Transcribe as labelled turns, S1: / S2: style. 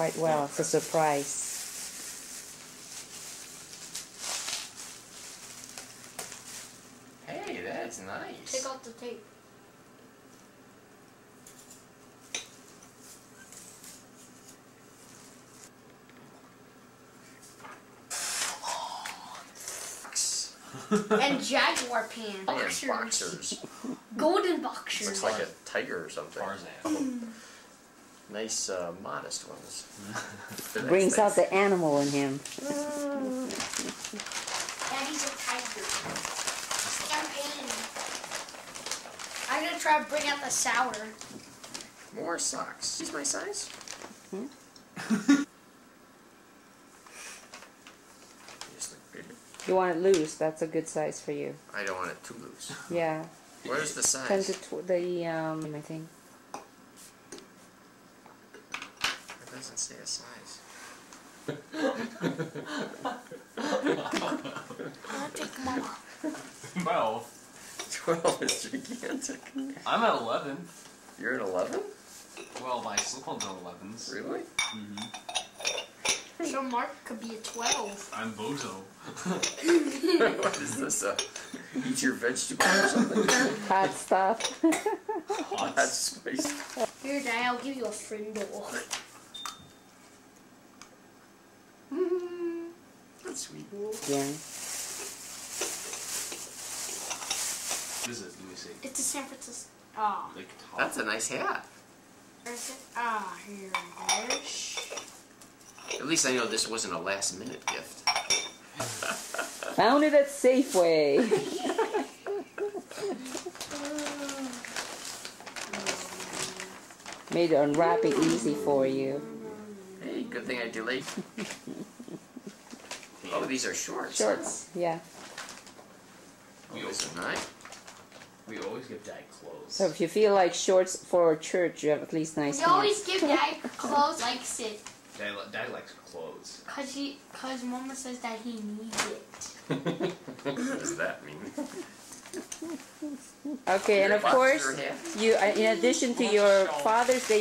S1: quite well. It's a surprise.
S2: Hey, that's nice.
S3: Take out the tape. and jaguar pants. Boxers.
S2: boxers.
S3: Golden boxers.
S2: Looks like a tiger or something.
S4: Tarzan.
S2: Nice, uh, modest ones.
S1: Brings out the animal in him.
S3: Daddy's a tiger. Champagne. I'm gonna try to bring out the sour.
S2: More socks. These my size?
S1: Hmm?
S2: These look bigger.
S1: You want it loose. That's a good size for you.
S2: I don't want it too loose.
S1: Yeah.
S2: Where's the
S1: Ten to
S2: size?
S1: tw- the um, I think.
S2: It doesn't say a size.
S3: I'll take mama.
S4: Well,
S2: 12 is gigantic.
S4: I'm at 11.
S2: You're at 11?
S4: Well, my slip-ons are 11s.
S2: Really?
S3: So Mark could be a 12.
S4: I'm Bozo.
S2: what is this? Uh, eat your vegetables or something?
S1: Hot stuff.
S2: That's spicy.
S3: Here, Dad, I'll give you a friend door.
S2: That's sweet.
S1: yeah.
S4: What is it? Let me see.
S3: It's a San Francisco. Ah,
S4: Like top.
S2: That's a nice hat.
S3: there's it. Ah, here it is.
S2: At least I know this wasn't a last minute gift.
S1: Found it at Safeway. Made it unwrap it easy for you.
S2: Hey, good thing I delayed. Oh, these are shorts.
S1: Shorts. Yeah.
S2: Oh, these are nice.
S4: We always give Dad clothes.
S1: So if you feel like shorts for church, you have at least nice
S3: We
S1: pants.
S3: always give Dad clothes like it.
S4: Dad, Dad likes clothes.
S3: Cause he, cause Mama says that he needs it.
S2: what does that mean?
S1: Okay, and of course, you uh, in addition to your Father's Day